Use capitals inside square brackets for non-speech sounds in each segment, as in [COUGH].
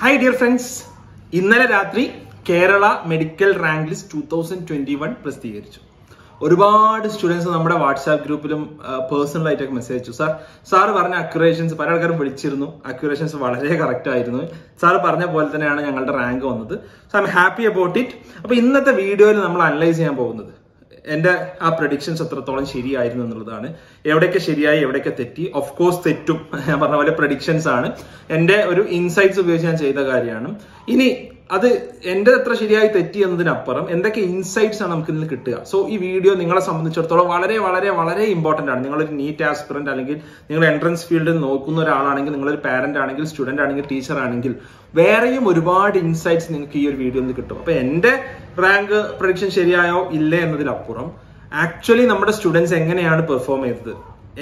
Hi dear friends ഇന്നലെ രാത്രി Kerala medical rank list two thousand twenty one പ്രസിദ്ധീകരിച്ചു. ഒരുപാട് സ്റ്റുഡൻസ് നമ്മുടെ വാട്സാപ്പ് ഗ്രൂപ്പിലും പേഴ്സണൽ ആയിട്ടൊക്കെ മെസ്സേജ് അയച്ചു. സാർ സാർ പറഞ്ഞ അക്യുറേഷൻസ് പല ആൾക്കാരും വിളിച്ചിരുന്നു. അക്യുറേഷൻസ് വളരെ കറക്റ്റ് ആയിരുന്നു. സാർ പറഞ്ഞ പോലെ തന്നെയാണ് ഞങ്ങളുടെ റാങ്ക് വന്നത്. So I happy about it അപ്പോൾ ഇന്നത്തെ വീഡിയോയിൽ നമ്മൾ അനലൈസ് ചെയ്യാൻ പോകുന്നത്. എന്റെ ആ പ്രഡിക്ഷൻസ് എത്രത്തോളം ശരിയായിരുന്നു എന്നുള്ളതാണ്. എവിടെയൊക്കെ ശരിയായി എവിടെയൊക്കെ തെറ്റി. ഓഫ് കോഴ്സ് തെറ്റും. ഞാൻ പറഞ്ഞ പോലെ പ്രഡിക്ഷൻസ് ആണ്. എന്റെ ഒരു ഇൻസൈറ്റ്സ് ഉപയോഗിച്ച് ഞാൻ ചെയ്ത കാര്യമാണ്. ഇനി അത് എന്റെ എത്ര ശരിയായി തെറ്റി എന്നതിനപ്പുറം എന്തൊക്കെ ഇൻസൈറ്റ്സ് ആണ് നമുക്ക് ഇതിൽ കിട്ടുക? സോ ഈ വീഡിയോ നിങ്ങളെ സംബന്ധിച്ചിടത്തോളം വളരെ വളരെ വളരെ ഇമ്പോർട്ടന്റ് ആണ്. നിങ്ങളൊരു നീറ്റ് ആസ്പിറന്റ് അല്ലെങ്കിൽ നിങ്ങൾ എൻട്രൻസ് ഫീൽഡിൽ നോക്കുന്ന ഒരാളാണെങ്കിൽ നിങ്ങളൊരു പാരന്റ് ആണെങ്കിൽ സ്റ്റുഡന്റ് ആണെങ്കിൽ ടീച്ചർ ആണെങ്കിൽ വേറെയും ഒരുപാട് ഇൻസൈറ്റ്സ് നിങ്ങൾക്ക് ഈ ഒരു വീഡിയോയിൽ നിന്ന് കിട്ടും. അപ്പൊ എന്റെ റാങ്ക് പ്രൊഡിക്ഷൻ ശരിയായോ? ഇല്ലേ എന്നതിനപ്പുറം ആക്ച്വലി നമ്മുടെ സ്റ്റുഡൻസ് എങ്ങനെയാണ് പെർഫോം ചെയ്തത്?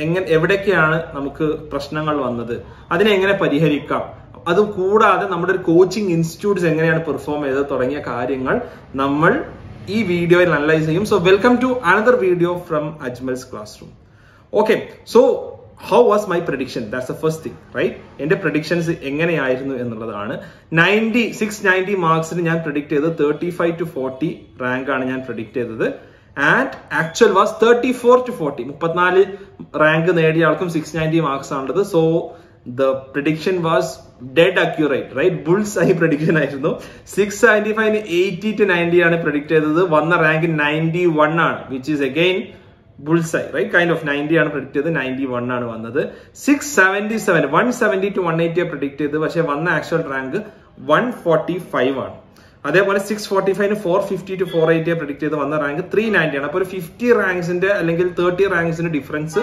എങ്ങനെ എവിടെയൊക്കെയാണ് നമുക്ക് പ്രശ്നങ്ങൾ വന്നത്? അതിനെ എങ്ങനെ പരിഹരിക്കാം? അത് കൂടാതെ നമ്മുടെ ഒരു കോച്ചിങ് ഇൻസ്റ്റിറ്റ്യൂട്ട്സ് എങ്ങനെയാണ് പെർഫോം ചെയ്തത് തുടങ്ങിയ കാര്യങ്ങൾ നമ്മൾ ഈ വീഡിയോയിൽ അനലൈസ് ചെയ്യും. So welcome to another video from Ajmal's classroom okay so how was my prediction that's a first thing right എന്റെ പ്രഡിക്ഷൻസ് എങ്ങനെയായിരുന്നു എന്നുള്ളതാണ്. നയന്റി സിക്സ് നയന്റി മാർക്സിന് ഞാൻ പ്രഡിക്ട് ചെയ്തത് thirty five to forty rank ആണ് ഞാൻ പ്രഡിക്ട് ചെയ്തത്. And actual was thirty four to forty മുപ്പത്തിനാല് റാങ്ക് നേടിയ ആൾക്കും സിക്സ് നയന്റി മാർക്സ് ആണുള്ളത്. So the prediction was dead accurate right bull's eye prediction ആയിരുന്നു. Six seventy five eighty two ninety ആണ് predict ചെയ്തത്. വന്ന റാങ്ക് നയന്റി വൺ ആണ് which is again bull's right kind of ninety ആണ് predict ചെയ്തത്. Ninety one ആണ് വന്നത്. Six seventy seven one seventy two one eighty predict ചെയ്തത്. പക്ഷേ വന്ന actual rank one forty five ആണ്. അതേപോലെ six forty ഫൈവിന് four fifty two four eighty predict ചെയ്ത് വന്ന റാങ്ക് ത്രീ നയന്റി ആണ്. അപ്പോൾ ഒരു ഫിഫ്റ്റി റാങ്ക്സിന്റെ അല്ലെങ്കിൽ തേർട്ടി റാങ്ക്സിന്റെ ഡിഫറൻസ്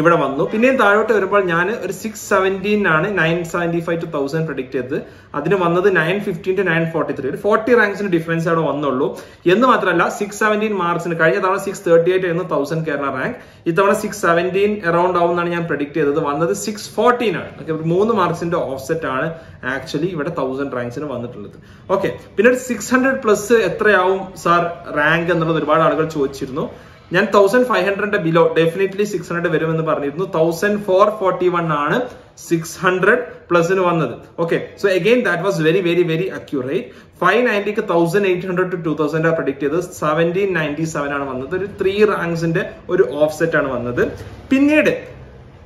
ഇവിടെ വന്നു. പിന്നെയും താഴോട്ട് വരുമ്പോൾ ഞാൻ ഒരു സിക്സ് സെവന്റീൻ ആണ് nine seventy five to thousand predict ചെയ്തത്. അതിന് വന്നത് nine fifteen to nine forty three ഒരു ഫോർട്ടി റാങ്ക്സിന് ഡിഫറൻസ് അവിടെ വന്നുള്ളൂ. എന്ന് മാത്രമല്ല സിക്സ് സെവന്റീൻ മാർക്സിന് കഴിഞ്ഞ തവണ സിക്സ് തേർട്ടി എയ്റ്റ് ആയിരുന്നു തൗസൻഡ് കേരള റാങ്ക് ഇത്തവണ സിക്സ് സെവന്റീൻ ആവും ആവുമെന്നാണ് ഞാൻ പ്രഡിക്ട് ചെയ്തത്. വന്നത് സിക്സ് ഫോർട്ടീൻ ആണ്. ഓക്കെ മൂന്ന് മാർക്സിന്റെ ഓഫ്സെറ്റ് ആണ് ആക്ച്വലി ഇവിടെ തൗസൻഡ് റാങ്ക്സിന് വന്നിട്ടുള്ളത്. ഓക്കെ പിന്നെ ഒരു സിക്സ് ഹൺഡ്രഡ് പ്ലസ് എത്രയാവും സാർ റാങ്ക് എന്നുള്ളത് ഒരുപാട് ആളുകൾ ചോദിച്ചിരുന്നു. ഞാൻ തൗസൻഡ് ഫൈവ് ഹൺഡ്രഡിന്റെ ബിലോ ഡെഫിനറ്റ്ലി സിക്സ് ഹൺഡ്രഡ് വരുമെന്ന് പറഞ്ഞിരുന്നു. തൗസൻഡ് ഫോർ ഫോർട്ടി വൺ ആണ് സിക്സ് ഹൺഡ്രഡ് പ്ലസിന് വന്നത്. Okay so again that was very very very accurate five നയന്റിക്ക് thousand eight hundred to two thousand predict ചെയ്തത്. സെവന്റീൻ നയന്റി സെവൻ ആണ് വന്നത്. ഒരു ത്രീ റാങ്ക്സിന്റെ ഒരു ഓഫ്സെറ്റ് ആണ് വന്നത്. പിന്നീട്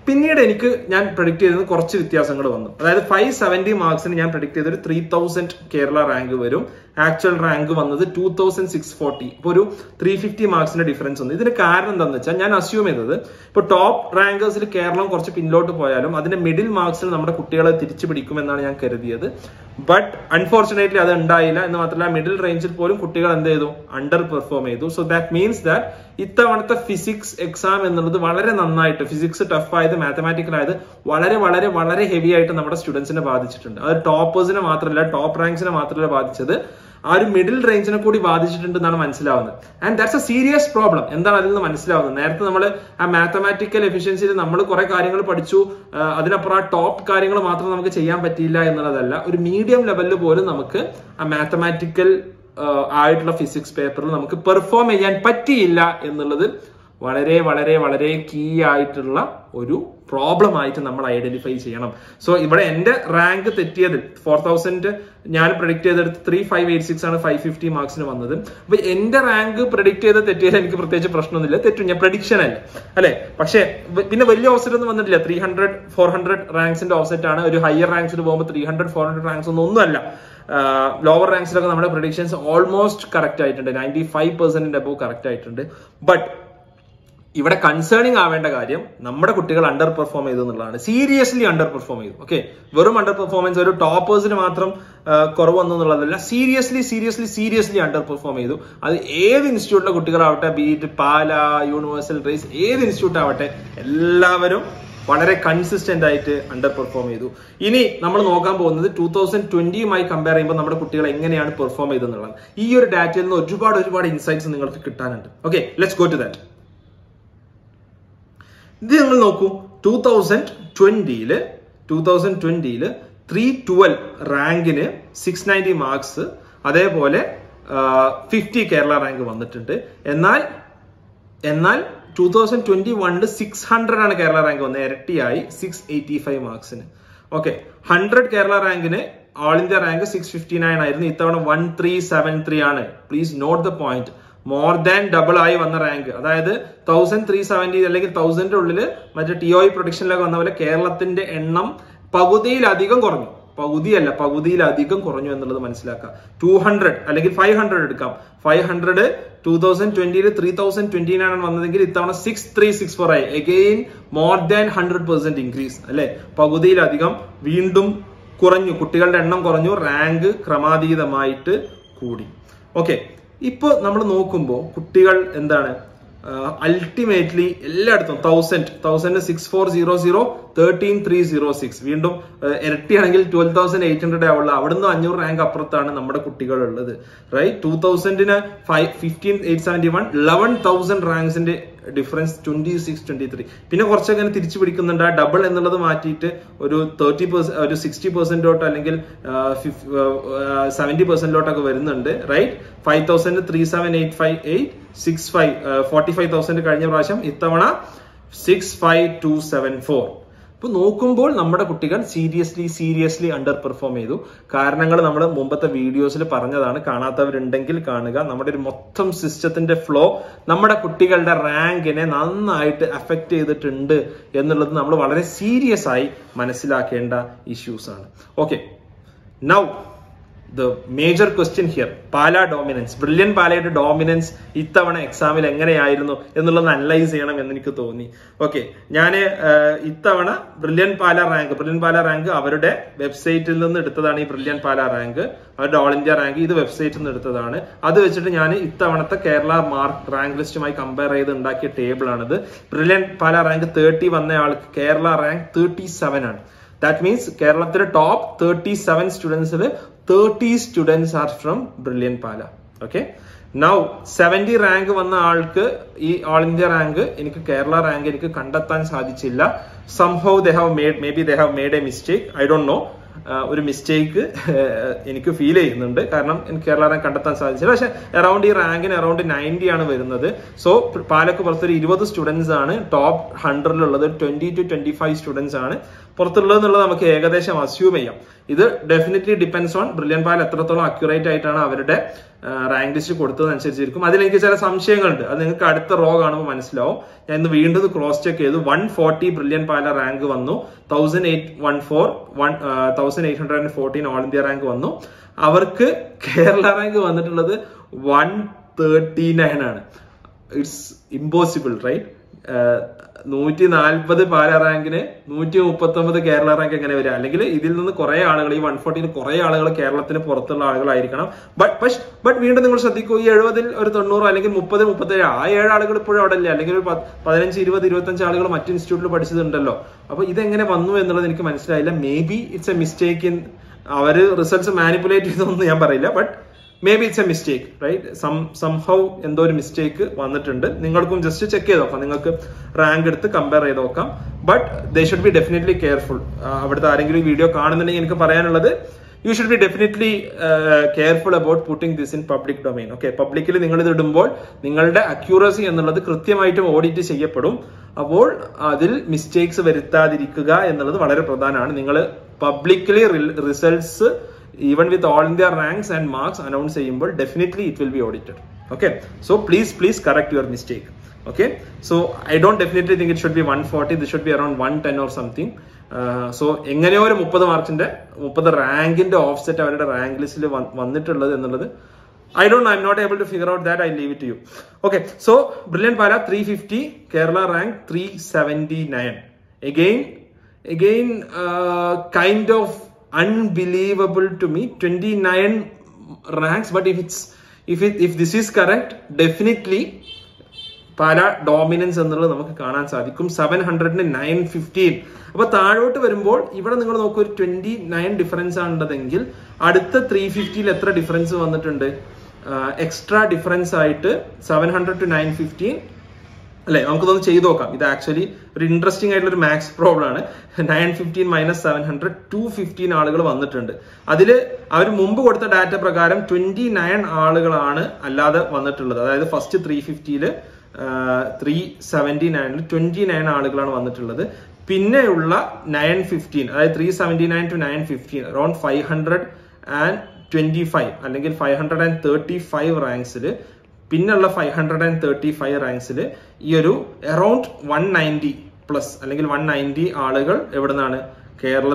പിന്നീട് എനിക്ക് ഞാൻ പ്രൊഡിക്ട് ചെയ്തത് കുറച്ച് വ്യത്യാസങ്ങൾ വന്നു. അതായത് ഫൈവ് സെവന്റി മാർക്സിന് ഞാൻ പ്രൊഡിക്ട് ചെയ്തൊരു ത്രീ തൗസൻഡ് കേരള റാങ്ക് വരും. ആക്ച്വൽ റാങ്ക് വന്നത് ടൂ തൗസൻഡ് സിക്സ് ഫോർട്ടി ഇപ്പൊ ഒരു ത്രീ ഫിഫ്റ്റി മാർക്സിന്റെ ഡിഫറൻസ് വന്നു. ഇതിന് കാരണം എന്താണെന്ന് വെച്ചാൽ ഞാൻ അസ്യൂം ചെയ്തത് ഇപ്പൊ ടോപ്പ് റാങ്കേഴ്സിൽ കേരളം കുറച്ച് പിന്നോട്ട് പോയാലും അതിന്റെ മിഡിൽ മാർക്സിൽ നമ്മുടെ കുട്ടികളെ തിരിച്ചു പിടിക്കുമെന്നാണ് ഞാൻ കരുതിയത്. ബട്ട് അൺഫോർച്ചുനേറ്റ്ലി അത് ഉണ്ടായില്ല. എന്ന് മാത്രമല്ല മിഡിൽ റേഞ്ചിൽ പോലും കുട്ടികൾ എന്ത് ചെയ്തു? അണ്ടർ പെർഫോം ചെയ്തു. സോ ദാറ്റ് മീൻസ് ദാറ്റ് ഇത്തവണത്തെ ഫിസിക്സ് എക്സാം എന്നുള്ളത് വളരെ നന്നായിട്ട് ഫിസിക്സ് ടഫ് ആയത് മാത്തമാറ്റിക്കൽ ആയത് വളരെ വളരെ വളരെ ഹെവി ആയിട്ട് നമ്മുടെ സ്റ്റുഡൻസിനെ ബാധിച്ചിട്ടുണ്ട്. അത് ടോപ്പേഴ്സിനെ മാത്രമല്ല ടോപ്പ് റാങ്ക്സിനെ മാത്രമല്ല ബാധിച്ചത് ആ ഒരു മിഡിൽ റേഞ്ചിനെ കൂടി ബാധിച്ചിട്ടുണ്ട് എന്നാണ് മനസ്സിലാവുന്നത്. And that's a serious problem എന്താണ് അതിൽ നിന്ന് മനസ്സിലാവുന്നത്? നേരത്തെ നമ്മൾ ആ മാത്തമാറ്റിക്കൽ എഫിഷ്യൻസിയിൽ നമ്മൾ കുറെ കാര്യങ്ങൾ പഠിച്ചു. അതിനപ്പുറം ആ ടോപ്പ് കാര്യങ്ങൾ മാത്രം നമുക്ക് ചെയ്യാൻ പറ്റിയില്ല എന്നുള്ളതല്ല. ഒരു മീഡിയം ലെവലിൽ പോലും നമുക്ക് ആ മാത്തമാറ്റിക്കൽ ആയിട്ടുള്ള ഫിസിക്സ് പേപ്പറിൽ നമുക്ക് പെർഫോം ചെയ്യാൻ പറ്റിയില്ല എന്നുള്ളത് വളരെ വളരെ വളരെ കീ ആയിട്ടുള്ള ഒരു പ്രോബ്ലം ആയിട്ട് നമ്മൾ ഐഡന്റിഫൈ ചെയ്യണം. സോ ഇവിടെ എന്റെ റാങ്ക് തെറ്റിയത് ഫോർ തൗസൻഡ് ഞാൻ പ്രൊഡിക്ട് ചെയ്തെടുത്ത് ത്രീ ഫൈവ് എയ്റ്റ് സിക്സ് ആണ് ഫൈവ് ഫിഫ്റ്റി മാർക്സിന് വന്നത്. അപ്പൊ എന്റെ റാങ്ക് പ്രൊഡിക്ട് ചെയ്ത് തെറ്റിയത് എനിക്ക് പ്രത്യേകിച്ച് പ്രശ്നമൊന്നുമില്ല. തെറ്റും ഞാൻ പ്രഡിക്ഷൻ അല്ല? അല്ലെ? പക്ഷേ പിന്നെ വലിയ ഓഫ്സെറ്റ് ഒന്നും വന്നിട്ടില്ല. ത്രീ ഹൺഡ്രഡ് ഫോർ ഹൺഡ്രഡ് റാങ്ക്സിന്റെ ഓഫ്സെറ്റ് ആണ്. ഒരു ഹയർ റാങ്ക്സിന് പോകുമ്പോൾ three hundred four hundred ranks ഒന്നും ഒന്നുമല്ല. ലോവർ റാങ്ക്സിലൊക്കെ നമ്മുടെ പ്രഡിക്ഷൻസ് ഓൾമോസ്റ്റ് കറക്റ്റ് ആയിട്ടുണ്ട്. നയന്റി ഫൈവ് പെർസെന്റിന്റെ അബവ് കറക്റ്റ് ആയിട്ടുണ്ട്. ബട്ട് ഇവിടെ കൺസേണിങ് ആവേണ്ട കാര്യം നമ്മുടെ കുട്ടികൾ അണ്ടർ പെർഫോം ചെയ്തു എന്നുള്ളതാണ്. സീരിയസ്ലി അണ്ടർ പെർഫോം ചെയ്തു. ഓക്കെ വെറും അണ്ടർ പെർഫോമൻസ് ഒരു ടോപ്പേഴ്സിന് മാത്രം കുറവ് എന്നുള്ളതല്ല. Seriously seriously seriously under perform ചെയ്തു. അത് ഏത് ഇൻസ്റ്റിറ്റ്യൂട്ടിലെ കുട്ടികളാവട്ടെ be it Pala universal race ഏത് ഇൻസ്റ്റിറ്റ്യൂട്ട് ആവട്ടെ എല്ലാവരും വളരെ കൺസിസ്റ്റന്റ് ആയിട്ട് അണ്ടർ പെർഫോം ചെയ്തു. ഇനി നമ്മൾ നോക്കാൻ പോകുന്നത് ടൂ തൗസൻഡ് ട്വന്റിയുമായി കമ്പയർ ചെയ്യുമ്പോൾ നമ്മുടെ കുട്ടികൾ എങ്ങനെയാണ് പെർഫോം ചെയ്തെന്നുള്ളത് ഈ ഒരു ഡാറ്റയിൽ നിന്ന് ഒരുപാട് ഒരുപാട് ഇൻസൈറ്റ്സ് നിങ്ങൾക്ക് കിട്ടാനുണ്ട്. Okay let's go to that ഇത് നിങ്ങൾ നോക്കൂ. ടൂ തൗസൻഡ് ട്വന്റിയിൽ ടൂ തൗസൻഡ് ട്വന്റിയിൽ ത്രീ ട്വൽവ് റാങ്കിന് സിക്സ് നയന്റി മാർക്സ് അതേപോലെ ഫിഫ്റ്റി കേരള റാങ്ക് വന്നിട്ടുണ്ട്. എന്നാൽ എന്നാൽ ടൂ തൗസൻഡ് ട്വന്റി വണ്ണിൽ സിക്സ് ഹൺഡ്രഡ് ആണ് കേരള റാങ്ക് വന്നത്. ഇരട്ടിയായി സിക്സ് എയ്റ്റി ഫൈവ് മാർക്സിന് okay hundred Kerala റാങ്കിന് all India rank six fifty nine ആയിരുന്നു. ഇത്തവണ വൺ ത്രീ സെവൻ ത്രീ ആണ്. Please note the point more than double ആയി വന്ന റാങ്ക് അതായത് തൗസൻഡ് ത്രീ സെവന്റി അല്ലെങ്കിൽ തൗസൻഡിന്റെ ഉള്ളിൽ മറ്റേ ടി ഒ പ്രൊഡക്ഷനിലൊക്കെ വന്ന പോലെ കേരളത്തിന്റെ എണ്ണം പകുതിയിലധികം കുറഞ്ഞു. പകുതിയല്ല പകുതിയിലധികം കുറഞ്ഞു എന്നുള്ളത് മനസ്സിലാക്കുക. ടു ഹൺഡ്രഡ് അല്ലെങ്കിൽ ഫൈവ് ഹൺഡ്രഡ് എടുക്കാം. ഫൈവ് ഹൺഡ്രഡ് ടൂ തൗസൻഡ് ട്വന്റിയിൽ ത്രീ തൗസൻഡ് ട്വന്റി ആണ് വന്നതെങ്കിൽ ഇത്തവണ സിക്സ് ത്രീ സിക്സ് ഫോർ ആയി. Again more than hundred percent increase അല്ലെ? പകുതിയിലധികം വീണ്ടും കുറഞ്ഞു. കുട്ടികളുടെ എണ്ണം കുറഞ്ഞു. റാങ്ക് ക്രമാതീതമായിട്ട് കൂടി. ഓക്കെ ഇപ്പൊ നമ്മൾ നോക്കുമ്പോൾ കുട്ടികൾ എന്താണ് അൾട്ടിമേറ്റ്ലി എല്ലായിടത്തും thousand thousand six four zero zero thirteen three zero six വീണ്ടും ഇരട്ടിയാണെങ്കിൽ ട്വൽവ് തൗസൻഡ് എയ്റ്റ് ഹൺഡ്രഡ് ആവുള്ള അവിടുന്ന് അഞ്ഞൂറ് റാങ്ക് അപ്പുറത്താണ് നമ്മുടെ കുട്ടികൾ ഉള്ളത് right two തൗസൻഡിന് five fifteen eight seventy one eleven thousand റാങ്ക്സിന്റെ difference twenty six twenty three പിന്നെ കുറച്ചൊക്കെ തിരിച്ചു പിടിക്കുന്നുണ്ട്. ആ ഡബിൾ എന്നുള്ളത് മാറ്റിയിട്ട് ഒരു തേർട്ടി പെർസെന്റ് ഒരു സിക്സ്റ്റി പെർസെന്റോട്ട് അല്ലെങ്കിൽ സെവന്റി പെർസെന്റിലോട്ടൊക്കെ വരുന്നുണ്ട്. Right five thousand three seven eight five eight six five forty five thousand കഴിഞ്ഞ പ്രാവശ്യം ഇത്തവണ six five two seven four ഇപ്പൊ നോക്കുമ്പോൾ നമ്മുടെ കുട്ടികൾ സീരിയസ്ലി സീരിയസ്ലി അണ്ടർ പെർഫോം ചെയ്തു. കാരണങ്ങൾ നമ്മൾ മുമ്പത്തെ വീഡിയോസിൽ പറഞ്ഞതാണ്. കാണാത്തവരുണ്ടെങ്കിൽ കാണുക. നമ്മുടെ ഒരു മൊത്തം സിസ്റ്റത്തിന്റെ ഫ്ലോ നമ്മുടെ കുട്ടികളുടെ റാങ്കിനെ നന്നായിട്ട് അഫക്റ്റ് ചെയ്തിട്ടുണ്ട് എന്നുള്ളത് നമ്മൾ വളരെ സീരിയസ് ആയി മനസ്സിലാക്കേണ്ട ഇഷ്യൂസ് ആണ്. Okay now the major question here Pala dominance Brilliant പാലയുടെ dominance ഇത്തവണ എക്സാമിൽ എങ്ങനെയായിരുന്നു എന്നുള്ളത് അനലൈസ് ചെയ്യണം എന്ന് എനിക്ക് തോന്നി. ഓക്കെ ഞാൻ ഇത്തവണ Brilliant Pala rank Brilliant Pala rank അവരുടെ വെബ്സൈറ്റിൽ നിന്ന് എടുത്തതാണ് ഈ ബ്രില്യൻ പാല റാങ്ക് അവരുടെ ഓൾ ഇന്ത്യ റാങ്ക് ഇത് വെബ്സൈറ്റിൽ നിന്ന് എടുത്തതാണ്. അത് വെച്ചിട്ട് ഞാൻ ഇത്തവണത്തെ കേരള മാർക്ക് റാങ്ക് ലിസ്റ്റുമായി കമ്പയർ ചെയ്ത് ഉണ്ടാക്കിയ ടേബിൾ ആണിത്. ബ്രില്യൻ പാല റാങ്ക് തേർട്ടി വന്ന ആൾക്ക് കേരള റാങ്ക് തേർട്ടി സെവൻ ആണ്. ദാറ്റ് മീൻസ് കേരളത്തിലെ top thirty seven സ്റ്റുഡൻസിൽ thirty students are from Brilliant Pala okay now seventy rank വന്ന ആൾക്ക് ഈ ഓൾ ഇന്ത്യ റാങ്ക് എനിക്ക് കേരള റാങ്ക് എനിക്ക് കണ്ടെത്താൻ സാധിച്ചില്ല. Somehow they have made maybe they have made a mistake I don't know ഒരു mistake [LAUGHS] എനിക്ക് feel ചെയ്യുന്നുണ്ട്. കാരണം എനിക്ക് കേരള റാങ്ക് കണ്ടെത്താൻ സാധിച്ചില്ല. പക്ഷെ അറൌണ്ട് ഈ റാങ്കിന് അറൌണ്ട് നയന്റി ആണ് വരുന്നത്. സോ പാലക്ക് പുറത്തൊരു ഇരുപത് സ്റ്റുഡൻസ് ആണ്. Top ഹൺഡ്രഡിലുള്ളത് twenty two twenty five students ആണ്. പുറത്തുള്ളത് എന്നുള്ളത് നമുക്ക് ഏകദേശം അസ്യൂം ചെയ്യാം. ഇത് ഡെഫിനറ്റ്ലി ഡിപ്പെൻസ് ഓൺ ബ്രില്യൻ പാൽ എത്രത്തോളം അക്യുറേറ്റ് ആയിട്ടാണ് അവരുടെ റാങ്ക് ലിസ്റ്റ് കൊടുത്തതനുസരിച്ചിരിക്കും. അതിൽ എനിക്ക് ചില സംശയങ്ങളുണ്ട്. അത് നിങ്ങൾക്ക് അടുത്ത റോ കാണുമ്പോൾ മനസ്സിലാവും. ഞാൻ ഇന്ന് വീണ്ടും ക്രോസ് ചെക്ക് ചെയ്തു. One forty Brilliant Pala rank വന്നു. Thousand eight one four one thousand eight hundred and fourteen all India rank വന്നു. അവർക്ക് കേരള റാങ്ക് വന്നിട്ടുള്ളത് വൺ തേർട്ടി നയൻ ആണ്. ഇറ്റ്സ് ഇമ്പോസിബിൾ റൈറ്റ് നൂറ്റി നാൽപ്പത് പാല റാങ്കിന് നൂറ്റി മുപ്പത്തി ഒമ്പത് കേരള റാങ്ക് എങ്ങനെ വരിക? അല്ലെങ്കിൽ ഇതിൽ നിന്ന് കുറെ ആളുകൾ ഈ വൺ ഫോർട്ടിയിൽ കുറെ ആളുകൾ കേരളത്തിന് പുറത്തുള്ള ആളുകളായിരിക്കണം. ബട്ട് പക്ഷ് ബട്ട് വീണ്ടും നിങ്ങൾ ശ്രദ്ധിക്കൂ ഈ എഴുപതിൽ ഒരു തൊണ്ണൂറ് അല്ലെങ്കിൽ മുപ്പത് മുപ്പത്തേഴ് ആ ഏഴ് ആളുകൾ ഇപ്പോഴും അവിടെ ഇല്ല. അല്ലെങ്കിൽ ഒരു പതിനഞ്ച് ഇരുപത് ഇരുപത്തഞ്ച് ആളുകൾ മറ്റു ഇൻസ്റ്റിറ്റ്യൂട്ടിൽ പഠിച്ചതുണ്ടല്ലോ. അപ്പൊ ഇതെങ്ങനെ വന്നു എന്നുള്ളത് എനിക്ക് മനസ്സിലായില്ല. Maybe it's a mistake in our results manipulate ചെയ്തൊന്നും ഞാൻ പറയില്ല. But maybe it's a mistake right some somehow എന്തോ ഒരു മിസ്റ്റേക്ക് വന്നിട്ടുണ്ട്. നിങ്ങൾക്കും ജസ്റ്റ് ചെക്ക് ചെയ്ത് നോക്കാം. നിങ്ങൾക്ക് റാങ്ക് എടുത്ത് കമ്പയർ ചെയ്ത് നോക്കാം. But they should be definitely careful അവിടുത്തെ ആരെങ്കിലും വീഡിയോ കാണുന്നുണ്ടെങ്കിൽ എനിക്ക് പറയാനുള്ളത് you should be definitely careful about putting this in public domain okay പബ്ലിക്കിൽ നിങ്ങൾ ഇത് ഇടുമ്പോൾ നിങ്ങളുടെ അക്യൂറസി എന്നുള്ളത് കൃത്യമായിട്ടും ഓഡിറ്റ് ചെയ്യപ്പെടും. അപ്പോൾ അതിൽ മിസ്റ്റേക്സ് വരുത്താതിരിക്കുക എന്നുള്ളത് വളരെ പ്രധാനമാണ്. നിങ്ങൾ publicly results even with all India ranks and marks announce ചെയ്യുമ്പോൾ definitely it will be audited okay so please please correct your mistake okay so I don't definitely think it should be one forty this should be around one ten or something so എങ്ങനെയോ ഒരു മുപ്പത് മാർക്സിന്റെ മുപ്പത് റാങ്കിന്റെ offset അവരുടെ rank ലിസ്റ്റിൽ വന്നിട്ടുള്ളത് എന്നുള്ളത് I don't I'm not able to figure out that I leave it you okay so Brilliant Pala three fifty Kerala rank three seventy nine again again kind of unbelievable to me. 29 ranks but if it's if it if this is correct definitely Pala dominance എന്നുള്ളത് നമുക്ക് കാണാൻ സാധിക്കും. Seven ഹൺഡ്രഡിന് nine fifteen അപ്പൊ താഴോട്ട് വരുമ്പോൾ ഇവിടെ നിങ്ങൾ നോക്കൂ ഒരു ട്വന്റി നയൻ ഡിഫറൻസ് ആണുള്ളതെങ്കിൽ അടുത്ത ത്രീ ഫിഫ്റ്റിയിൽ എത്ര ഡിഫറൻസ് വന്നിട്ടുണ്ട്? എക്സ്ട്രാ ഡിഫറൻസ് ആയിട്ട് seven hundred two nine fifteen അല്ലെ? നമുക്കിതൊന്ന് ചെയ്ത് നോക്കാം. ഇത് ആക്ച്വലി ഒരു ഇൻട്രസ്റ്റിംഗ് ആയിട്ടുള്ള ഒരു മാത്സ് പ്രോബ്ലം ആണ്. Nine fifteen minus seven hundred two fifteen ആളുകൾ വന്നിട്ടുണ്ട്. അതിൽ അവർ മുമ്പ് കൊടുത്ത ഡാറ്റ പ്രകാരം ട്വന്റി നയൻ ആളുകളാണ് അല്ലാതെ വന്നിട്ടുള്ളത്. അതായത് ഫസ്റ്റ് ത്രീ ഫിഫ്റ്റിയിൽ ത്രീ സെവന്റി നയനിൽ ട്വന്റി നയൻ ആളുകളാണ് വന്നിട്ടുള്ളത്. പിന്നെയുള്ള നയൻ ഫിഫ്റ്റീൻ അതായത് three seventy nine to nine fifteen around five hundred and twenty five അല്ലെങ്കിൽ five hundred and thirty five റാങ്ക്സിൽ പിന്നുള്ള five hundred and thirty five റാങ്ക്സിൽ ഈ ഒരു അറൌണ്ട് വൺ നയന്റി പ്ലസ് അല്ലെങ്കിൽ വൺ നയന്റി ആളുകൾ എവിടെ നിന്നാണ് കേരള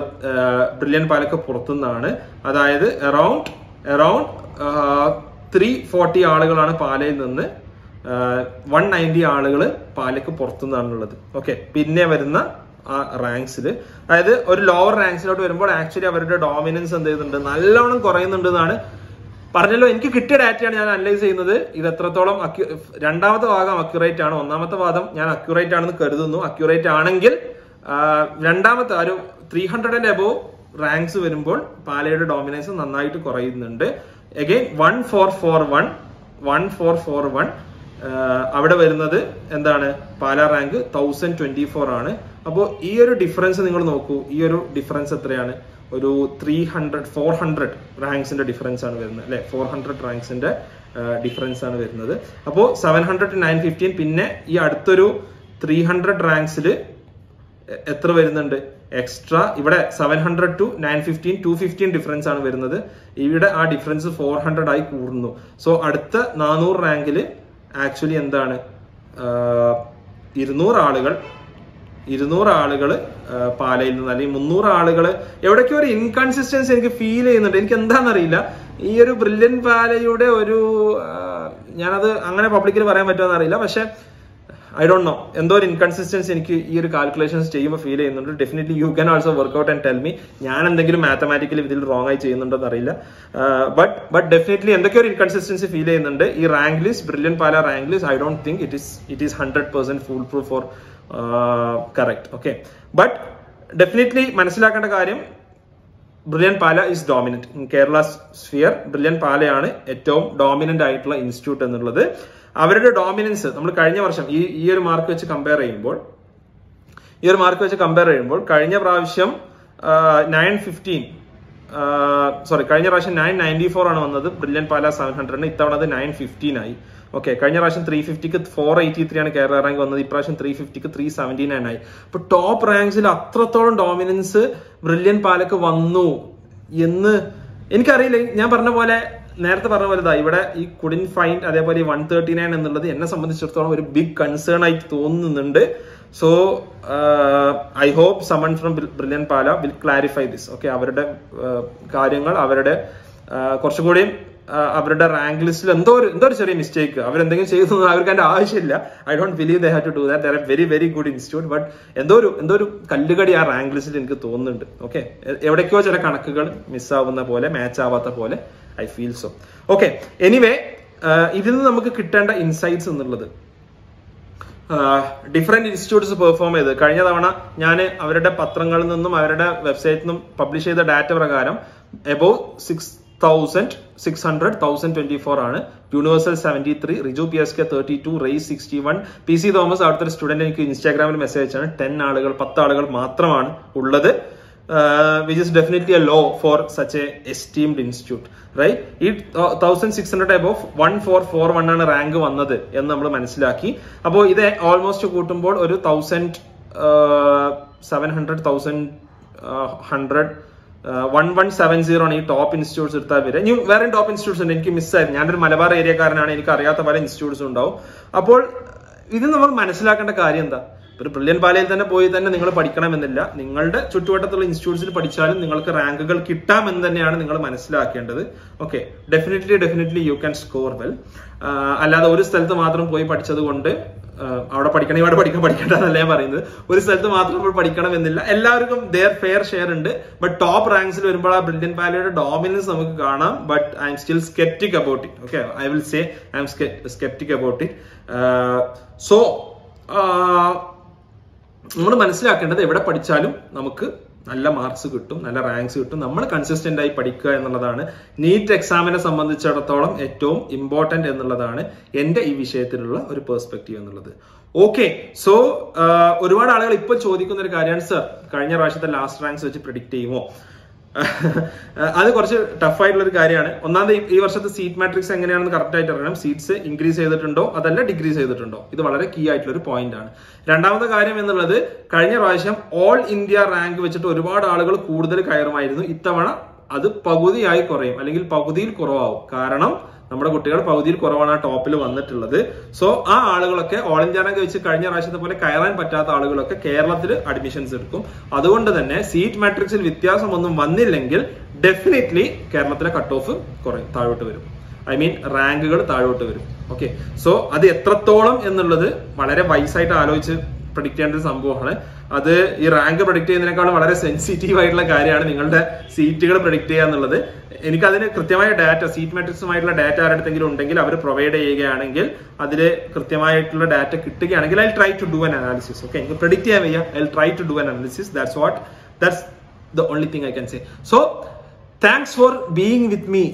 ബ്രില്യൻ പാലൊക്കെ പുറത്തുനിന്നാണ്. അതായത് അറൌണ്ട് അറൌണ്ട് ത്രീ ഫോർട്ടി ആളുകളാണ് പാലയിൽ നിന്ന് വൺ നയന്റി ആളുകൾ പാലയ്ക്ക് പുറത്തുനിന്നാണുള്ളത്. ഓക്കെ പിന്നെ വരുന്ന ആ റാങ്ക്സിൽ അതായത് ഒരു ലോവർ റാങ്ക്സിലോട്ട് വരുമ്പോൾ ആക്ച്വലി അവരുടെ ഡോമിനൻസ് എന്ത് ചെയ്യുന്നുണ്ട് നല്ലോണം കുറയുന്നുണ്ട് എന്നാണ് പറഞ്ഞല്ലോ എനിക്ക് കിട്ടിയ ഡാറ്റയാണ് ഞാൻ അനലൈസ് ചെയ്യുന്നത്. ഇത് എത്രത്തോളം രണ്ടാമത്തെ ഭാഗം അക്യുറേറ്റ് ആണ് ഒന്നാമത്തെ വാദം ഞാൻ അക്യുറേറ്റ് ആണെന്ന് കരുതുന്നു. അക്യുറേറ്റ് ആണെങ്കിൽ രണ്ടാമത്തെ ഒരു three hundred and above ranks വരുമ്പോൾ പാലയുടെ ഡോമിനൻസ് നന്നായിട്ട് കുറയുന്നുണ്ട്. Again one four four one one four four one അവിടെ വരുന്നത് എന്താണ്? Pala rank thousand twenty four ആണ്. അപ്പോൾ ഈ ഒരു ഡിഫറൻസ് നിങ്ങൾ നോക്കൂ. ഈ ഒരു ഡിഫറൻസ് എത്രയാണ്? ഒരു ത്രീ ഹൺഡ്രഡ് ഫോർ ഹൺഡ്രഡ് റാങ്ക്സിന്റെ ഡിഫറൻസ് ആണ് വരുന്നത് അല്ലെ? ഫോർ ഹൺഡ്രഡ് റാങ്ക്സിന്റെ ഡിഫറൻസ് ആണ് വരുന്നത്. അപ്പോൾ സെവൻ ഹൺഡ്രഡ് നയൻ ഫിഫ്റ്റീൻ പിന്നെ ഈ അടുത്തൊരു ത്രീ ഹൺഡ്രഡ് റാങ്ക്സിൽ എത്ര വരുന്നുണ്ട്? എക്സ്ട്രാ ഇവിടെ seven hundred two nine fifteen two fifteen difference ആണ് വരുന്നത്. ഇവിടെ ആ ഡിഫറൻസ് ഫോർ ഹൺഡ്രഡ് ആയി കൂടുന്നു. സോ അടുത്ത നാനൂറ് റാങ്കിൽ ആക്ച്വലി എന്താണ്? ഇരുന്നൂറ് ആളുകൾ ഇരുന്നൂറ് ആളുകൾ പാലയിൽ നിന്ന് അല്ലെങ്കിൽ മുന്നൂറ് ആളുകൾ എവിടേക്കോ ഒരു ഇൻകൺസിസ്റ്റൻസി എനിക്ക് ഫീൽ ചെയ്യുന്നുണ്ട്. എനിക്ക് എന്താണെന്നറിയില്ല. ഈ ഒരു ബ്രില്യൻ പാലയുടെ ഒരു ഞാനത് അങ്ങനെ പബ്ലിക്കിൽ പറയാൻ പറ്റുമെന്ന് അറിയില്ല പക്ഷെ ഐ ഡോണ്ട് നോ എന്തോ ഒരു ഇൻകൺസിസ്റ്റൻസി എനിക്ക് ഈ ഒരു കാൽക്കുലേഷൻസ് ചെയ്യുമ്പോൾ ഫീൽ ചെയ്യുന്നുണ്ട്. Definitely you can also work out and tell me ഞാൻ എന്തെങ്കിലും മാത്തമാറ്റിക്കലി ഇതിൽ റോങ് ആയി ചെയ്യുന്നുണ്ടോ അറിയില്ല ബട്ട് ബട്ട് ഡെഫിനറ്റ്ലി എന്തൊക്കെ ഒരു ഇൻകൺസിസ്റ്റൻസി ഫീൽ ചെയ്യുന്നുണ്ട്. ഈ rank list Brilliant Pala rank list I don't think it is it is hundred percent full proof for correct okay but definitely മനസ്സിലാക്കേണ്ട കാര്യം Brilliant Pala is dominant Kerala sphere Brilliant പാലയാണ് ഏറ്റവും dominant ആയിട്ടുള്ള institute എന്നുള്ളത്. അവരുടെ dominance നമ്മൾ കഴിഞ്ഞ വർഷം ഈ ഈ ഒരു മാർക്ക് വെച്ച് കമ്പയർ ചെയ്യുമ്പോൾ ഈ ഒരു മാർക്ക് വെച്ച് കമ്പയർ ചെയ്യുമ്പോൾ കഴിഞ്ഞ പ്രാവശ്യം നയൻ ഫിഫ്റ്റീൻ സോറി കഴിഞ്ഞ പ്രാവശ്യം നയൻ നയന്റി ഫോർ ആണ് വന്നത്. ബ്രില്യൻ പാല സെവൻ ഹൺഡ്രഡിന് ഇത്തവണ അത് നയൻ ഫിഫ്റ്റീൻ ആയി. ഓക്കെ കഴിഞ്ഞ പ്രാവശ്യം ത്രീ ഫിഫ്റ്റിക്ക് ഫോർ എയ്റ്റി ത്രീ ആണ് കേരള റാങ്ക് വന്നത്. ഇപ്രാവശ്യം ത്രീ ഫിഫ്റ്റിക്ക് ത്രീ സെവന്റി നയൻ ആയി. അപ്പൊ ടോപ്പ് റാങ്ക്സിൽ അത്രത്തോളം ഡോമിനൻസ് ബ്രില്യൻ പാലക്ക് വന്നു എന്ന് എനിക്കറിയില്ല. ഞാൻ പറഞ്ഞ പോലെ നേരത്തെ പറഞ്ഞ പോലെ ഇതാ ഇവിടെ ഈ കുഡിൻ ഫൈൻഡ് അതേപോലെ ഈ വൺ തേർട്ടി നയൻ എന്നുള്ളത് എന്നെ സംബന്ധിച്ചിടത്തോളം ഒരു ബിഗ് കൺസേൺ ആയിട്ട് തോന്നുന്നുണ്ട്. So I hope someone from Brilliant Pala will clarify this okay അവരുടെ uh, കാര്യങ്ങൾ അവരുടെ uh, കുറച്ചുകൂടി അവരുടെ റാങ്ക് ലിസ്റ്റിൽ എന്തോ ഒരു എന്തോ ഒരു ചെറിയ മിസ്റ്റേക്ക് അവരെന്തെങ്കിലും ചെയ്തു അവർക്ക് അതിന്റെ ആവശ്യമില്ല. I don't believe they have to do that they're very very good institute but എന്തോ ഒരു എന്തോ ഒരു കല്ലുകടി ആ റാങ്ക് ലിസ്റ്റിൽ എനിക്ക് തോന്നുന്നുണ്ട്. ഓക്കെ എവിടേക്കോ ചില കണക്കുകൾ മിസ്സാവുന്ന പോലെ മാച്ച് ആവാത്ത പോലെ I feel so okay anyway ഇതിൽ നിന്ന് നമുക്ക് കിട്ടേണ്ട ഇൻസൈറ്റ്സ് എന്നുള്ളത്. ഡിഫറെന്റ് ഇൻസ്റ്റിറ്റ്യൂട്ട്സ് പെർഫോം ചെയ്ത്. കഴിഞ്ഞ തവണ ഞാൻ അവരുടെ പത്രങ്ങളിൽ നിന്നും അവരുടെ വെബ്സൈറ്റിൽ നിന്നും പബ്ലിഷ് ചെയ്ത ഡാറ്റ പ്രകാരം above six thousand six hundred thousand twenty four ആണ്. Universal seventy three Riju P S K thirty two race sixty one P C Thomas അവിടുത്തെ സ്റ്റുഡന്റ് എനിക്ക് ഇൻസ്റ്റാഗ്രാമിൽ മെസ്സേജ് അയച്ചാണ്. ടെൻ ആളുകൾ പത്ത് ആളുകൾ മാത്രമാണ് ഉള്ളത്. Which is definitely a low for such a esteemed institute right ഈ thousand six hundred above one four four one ആണ് റാങ്ക് വന്നത് എന്ന് നമ്മൾ മനസ്സിലാക്കി. അപ്പോൾ ഇത് ഓൾമോസ്റ്റ് കൂട്ടുമ്പോൾ ഒരു thousand seven hundred thousand hundred one one seven zero ആണ് ഈ ടോപ്പ് ഇൻസ്റ്റിറ്റ്യൂട്ട്സ് എടുത്താൽ വരെ ഇനി വേറെ ടോപ്പ് ഇൻസ്റ്റിറ്റ്യൂട്ട്സ് ഉണ്ട്. എനിക്ക് മിസ്സായിരുന്നു ഞാനൊരു മലബാർ ഏരിയക്കാരനാണ് എനിക്ക് അറിയാത്ത പല ഇൻസ്റ്റിറ്റ്യൂട്ട്സ് ഉണ്ടാവും. അപ്പോൾ ഇത് നമ്മൾ മനസ്സിലാക്കേണ്ട കാര്യം എന്താ? ഒരു ബ്രില്യൻ പാലയിൽ തന്നെ പോയി തന്നെ നിങ്ങൾ പഠിക്കണമെന്നില്ല. നിങ്ങളുടെ ചുറ്റുവട്ടത്തുള്ള ഇൻസ്റ്റിറ്റ്യൂട്ട്സിൽ പഠിച്ചാലും നിങ്ങൾക്ക് റാങ്കുകൾ കിട്ടാമെന്ന് തന്നെയാണ് നിങ്ങൾ മനസ്സിലാക്കേണ്ടത്. Okay definitely definitely you can score well അല്ലാതെ ഒരു സ്ഥലത്ത് മാത്രം പോയി പഠിച്ചത് കൊണ്ട് അവിടെ പഠിക്കണം ഇവിടെ പഠിക്കാൻ എന്നല്ല ഞാൻ പറയുന്നത്. ഒരു സ്ഥലത്ത് മാത്രം നമ്മൾ പഠിക്കണം എന്നില്ല എല്ലാവർക്കും ദെയർ ഫെയർ ഷെയർ ഉണ്ട്. ബട്ട് ടോപ്പ് റാങ്ക്സിൽ വരുമ്പോൾ ആ ബ്രില്യൻ പാലയുടെ ഡോമിനൻസ് നമുക്ക് കാണാം. But I'm still skeptic about it okay I will say I'm skeptic about it so നമ്മൾ മനസ്സിലാക്കേണ്ടത് എവിടെ പഠിച്ചാലും നമുക്ക് നല്ല മാർക്സ് കിട്ടും നല്ല റാങ്ക്സ് കിട്ടും. നമ്മൾ കൺസിസ്റ്റന്റ് ആയി പഠിക്കുക എന്നുള്ളതാണ്. നീറ്റ് എക്സാമിനെ സംബന്ധിച്ചിടത്തോളം ഏറ്റവും ഇമ്പോർട്ടന്റ് എന്നുള്ളതാണ് എന്റെ ഈ വിഷയത്തിലുള്ള ഒരു പെർസ്പെക്റ്റീവ് എന്നുള്ളത്. ഓക്കെ സോ ഒരുപാട് ആളുകൾ ഇപ്പോൾ ചോദിക്കുന്ന ഒരു കാര്യമാണ് സർ കഴിഞ്ഞ പ്രാവശ്യത്തെ ലാസ്റ്റ് റാങ്ക്സ് വെച്ച് പ്രിഡിക്ട് ചെയ്യുമോ? അത് കുറച്ച് ടഫായിട്ടുള്ള ഒരു കാര്യമാണ്. ഒന്നാമത് ഈ- വർഷത്തെ സീറ്റ് മാട്രിക്സ് എങ്ങനെയാണെന്ന് കറക്റ്റ് ആയിട്ട് അറിയണം. സീറ്റ്സ് ഇൻക്രീസ് ചെയ്തിട്ടുണ്ടോ? അതല്ല ഡിക്രീസ് ചെയ്തിട്ടുണ്ടോ? ഇത് വളരെ കീ ആയിട്ടുള്ള ഒരു പോയിന്റ് ആണ്. രണ്ടാമത്തെ കാര്യം എന്നുള്ളത് കഴിഞ്ഞ പ്രാവശ്യം ഓൾ ഇന്ത്യ റാങ്ക് വെച്ചിട്ട് ഒരുപാട് ആളുകൾ കൂടുതൽ കയറുമായിരുന്നു. ഇത്തവണ അത് പകുതിയായി കുറയും. അല്ലെങ്കിൽ പകുതിയിൽ കുറവാകും കാരണം നമ്മുടെ കുട്ടികൾ പകുതിയിൽ കുറവാണ് ആ ടോപ്പിൽ വന്നിട്ടുള്ളത്. സോ ആ ആളുകളൊക്കെ ഓൾ ഇന്ത്യ റാങ്ക് വെച്ച് കഴിഞ്ഞ പ്രാവശ്യത്തെ പോലെ കയറാൻ പറ്റാത്ത ആളുകളൊക്കെ കേരളത്തിൽ അഡ്മിഷൻസ് എടുക്കും. അതുകൊണ്ട് തന്നെ സീറ്റ് മാട്രിക്സിൽ വ്യത്യാസമൊന്നും വന്നില്ലെങ്കിൽ ഡെഫിനറ്റ്ലി കേരളത്തിലെ കട്ട് ഓഫ് കുറയും താഴോട്ട് വരും. ഐ മീൻ റാങ്കുകൾ താഴോട്ട് വരും. ഓക്കെ സോ അത് എത്രത്തോളം എന്നുള്ളത് വളരെ വൈസായിട്ട് ആലോചിച്ച് പ്രഡിക്റ്റ് ചെയ്യേണ്ട ഒരു സംഭവമാണ്. അത് ഈ റാങ്ക് പ്രഡിക്റ്റ് ചെയ്യുന്നതിനേക്കാൾ വളരെ സെൻസിറ്റീവ് ആയിട്ടുള്ള കാര്യമാണ് നിങ്ങളുടെ സീറ്റുകൾ പ്രഡിക്റ്റ് ചെയ്യുക എന്നുള്ളത്. എനിക്ക് അതിന് കൃത്യമായ ഡാറ്റ സീറ്റ് മെട്രിക്സുമായിട്ടുള്ള ഡാറ്റ ആരുടെങ്കിലും ഉണ്ടെങ്കിൽ അവർ പ്രൊവൈഡ് ചെയ്യുകയാണെങ്കിൽ അതിൽ കൃത്യമായിട്ടുള്ള ഡാറ്റ കിട്ടുകയാണെങ്കിൽ I try to do an analysis okay എനിക്ക് പ്രഡിക്റ്റ് ചെയ്യാൻ വയ്യ. I try to do an analysis that's what that's the only thing I can say so thanks for being with me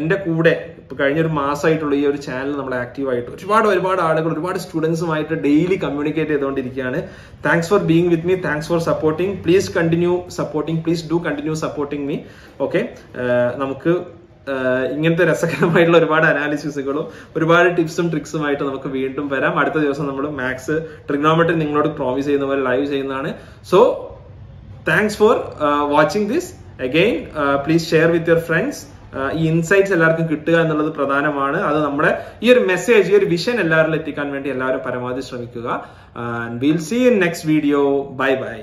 എന്റെ കൂടെ. ഇപ്പൊ കഴിഞ്ഞ ഒരു മാസമായിട്ടുള്ള ഈ ഒരു ചാനൽ നമ്മൾ ആക്റ്റീവ് ആയിട്ട് ഒരുപാട് ഒരുപാട് ആളുകൾ ഒരുപാട് സ്റ്റുഡൻസുമായിട്ട് ഡെയിലി കമ്മ്യൂണിക്കേറ്റ് ചെയ്തുകൊണ്ടിരിക്കുകയാണ്. Thanks for being with me thanks for supporting please continue supporting please do continue supporting me okay നമുക്ക് ഇങ്ങനത്തെ രസകരമായിട്ടുള്ള ഒരുപാട് അനാലിസിസുകളും ഒരുപാട് ടിപ്സും ട്രിക്സുമായിട്ട് നമുക്ക് വീണ്ടും വരാം. അടുത്ത ദിവസം നമ്മൾ മാത്സ് ട്രിഗ്നോമെട്രി നിങ്ങളോട് പ്രോമിസ് ചെയ്യുന്ന പോലെ ലൈവ് ചെയ്യുന്നതാണ്. So thanks for watching this again please share with your friends ഈ ഇൻസൈറ്റ്സ് എല്ലാവർക്കും കിട്ടുക എന്നുള്ളത് പ്രധാനമാണ്. അത് നമ്മുടെ ഈ ഒരു മെസ്സേജ് ഈ ഒരു വിഷൻ എല്ലാവരിലും എത്തിക്കാൻ വേണ്ടി എല്ലാവരും പരമാവധി ശ്രമിക്കുക. Will see in next video bye bye